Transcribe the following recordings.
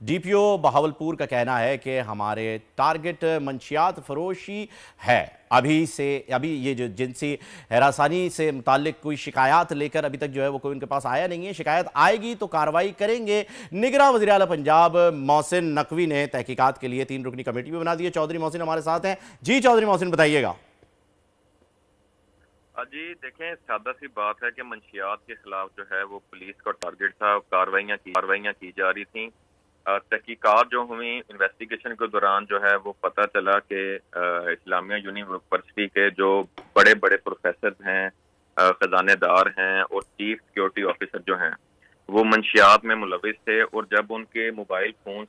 DPO Bahawalpur का कहना है कि हमारे टारगेट मंशियात फरोशी है। अभी से, अभी ये जो, जिनसी हरासानी से मुतालिक कोई शिकायत लेकर अभी तक जो है वो कोई उनके पास आया नहीं है। शिकायत आएगी तो कार्रवाई करेंगे। निगरा वजी अला पंजाब मोहसिन नकवी ने तहकीकात के लिए तीन रुकनी कमेटी भी बना दी है। चौधरी मोहसिन हमारे साथ हैं। जी चौधरी मोहसिन, बताइएगा। जी, देखें, सादा सी बात है कि मंशियात के खिलाफ जो है वो पुलिस का टारगेट था। कार्रवाइयाँ की कार्रवाइयाँ की जा रही थी। तहकीकात जो हुई इन्वेस्टिगेशन के दौरान जो है, वो पता चला कि इस्लामिया यूनिवर्सिटी के जो बड़े बड़े प्रोफेसर हैं खजानेदार हैं और चीफ सिक्योरिटी ऑफिसर जो हैं, वो मंशियात में मुलविस थे और जब उनके मोबाइल फ़ोन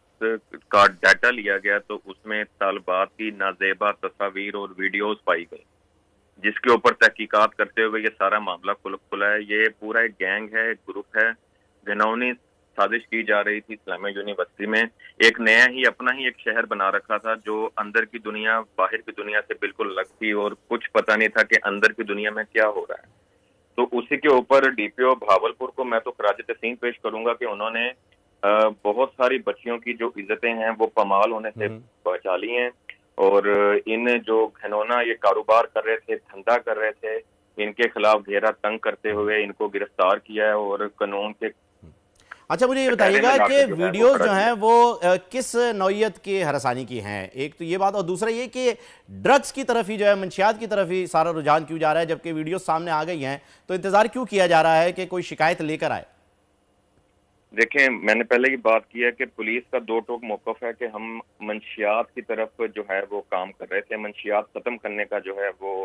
का डाटा लिया गया तो उसमें तलबात की नाजेबा तस्वीर और वीडियोस पाई गई। जिसके ऊपर तहकीकात करते हुए ये सारा मामला खुला है। ये पूरा एक गैंग है, एक ग्रुप है घिनौनी साजिश की जा रही थी इस्लामिया यूनिवर्सिटी में एक नया ही अपना ही एक शहर बना रखा था जो अंदर की दुनिया बाहर की दुनिया से बिल्कुल अलग थी और कुछ पता नहीं था कि अंदर की दुनिया में क्या हो रहा है तो उसी के ऊपर डीपीओ भावलपुर को मैं तो खराज तसीम पेश करूँगा कि उन्होंने बहुत सारी बच्चियों की जो इज्जतें हैं वो पमाल होने से हम्म। बचा ली हैं और इन जो घनौना ये कारोबार कर रहे थे धंधा कर रहे थे इनके खिलाफ घेरा तंग करते हुए इनको गिरफ़्तार किया है और कानून के अच्छा मुझे ये बताइएगा कि वीडियोस जो हैं वो किस नौयत की हरसानी की हैं? एक तो ये बात और दूसरा ये कि ड्रग्स की तरफ़ ही जो है मंशियात की तरफ़ ही सारा रुझान क्यों जा रहा है जबकि वीडियो सामने आ गई हैं। तो इंतज़ार क्यों किया जा रहा है कि कोई शिकायत लेकर आए? देखें मैंने पहले ही बात की है कि पुलिस का दो टोक मौकफ है कि हम मंशियात की तरफ़ जो है वो काम कर रहे थे। मंशियात खत्म करने का जो है वो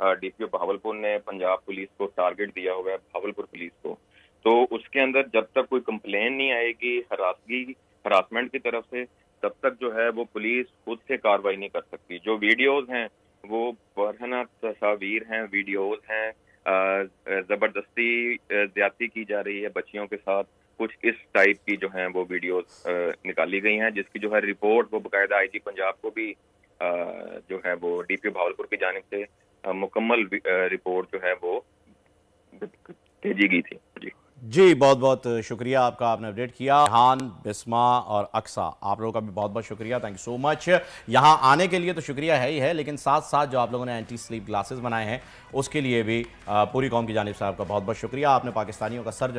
डीपीओ भावलपुर ने पंजाब पुलिस को टारगेट दिया हुआ है भावलपुर पुलिस को। तो उसके अंदर जब तक कोई कंप्लेन नहीं आएगी, हरासगी हरासमेंट की तरफ़ से, तब तक जो है वो पुलिस खुद से कार्रवाई नहीं कर सकती। जो वीडियोज़ हैं, वो बरहना तस्वीर हैं वीडियोज़ हैं ज़बरदस्ती ज़्यादा की जा रही है बच्चियों के साथ। कुछ इस टाइप की जो है वो वीडियोस निकाली गई हैं, जिसकी जो है रिपोर्ट वो बाकायदा आईजी पंजाब को भी जो है वो डीपी भावलपुर की जानब से मुकम्मल रिपोर्ट जो है वो भेजी गई थी। जी। जी, बहुत बहुत शुक्रिया आपका आपने अपडेट किया। हान, बिस्मा और अक्सा, आप लोगों का भी बहुत बहुत शुक्रिया। थैंक यू सो मच यहाँ आने के लिए तो शुक्रिया है ही है, लेकिन साथ साथ जो आप लोगों ने एंटी स्लीप ग्लासेस बनाए हैं, उसके लिए भी पूरी कौम की जानब से आपका बहुत बहुत शुक्रिया। आपने पाकिस्तानियों का सर